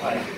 Aye.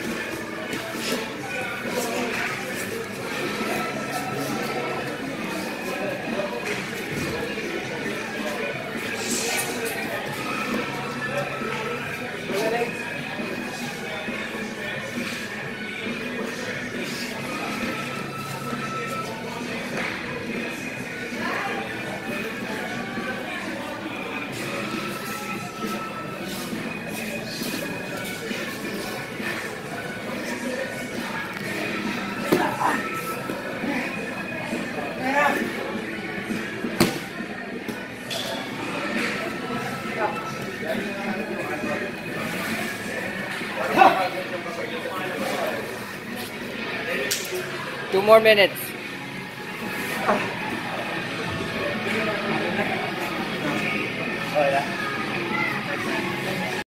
Two more minutes. Oh, okay na.